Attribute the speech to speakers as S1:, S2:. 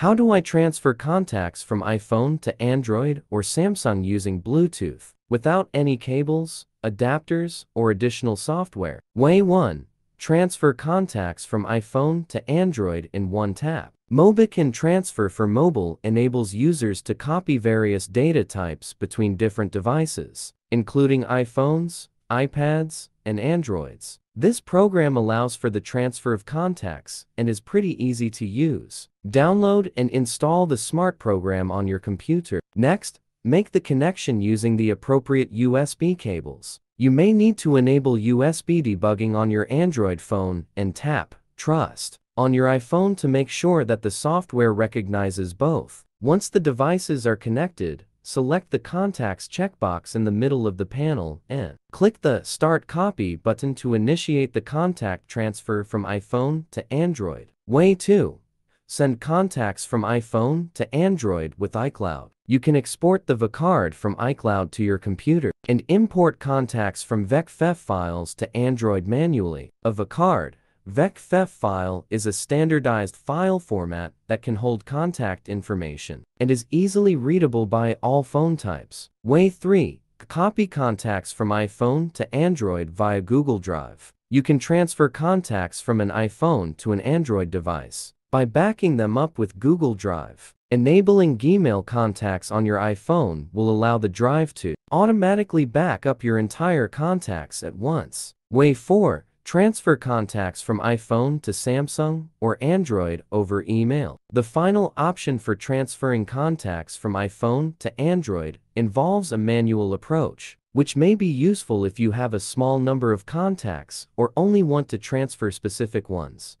S1: How do I transfer contacts from iPhone to Android or Samsung using Bluetooth without any cables, adapters, or additional software? Way 1. Transfer contacts from iPhone to Android in one tap. MobiKin Transfer for Mobile enables users to copy various data types between different devices, including iPhones, iPads, and Androids. This program allows for the transfer of contacts and is pretty easy to use. Download and install the Smart program on your computer. Next, make the connection using the appropriate USB cables. You may need to enable USB debugging on your Android phone and tap Trust on your iPhone to make sure that the software recognizes both. Once the devices are connected, select the Contacts checkbox in the middle of the panel and click the Start Copy button to initiate the contact transfer from iPhone to Android. Way 2. Send contacts from iPhone to Android with iCloud. You can export the VCard from iCloud to your computer and import contacts from VCF files to Android manually. A VCard VCF file is a standardized file format that can hold contact information and is easily readable by all phone types. Way 3. Copy contacts from iPhone to Android via Google Drive. You can transfer contacts from an iPhone to an Android device by backing them up with Google Drive. Enabling Gmail contacts on your iPhone will allow the drive to automatically back up your entire contacts at once. Way 4. Transfer contacts from iPhone to Samsung or Android over email. The final option for transferring contacts from iPhone to Android involves a manual approach, which may be useful if you have a small number of contacts or only want to transfer specific ones.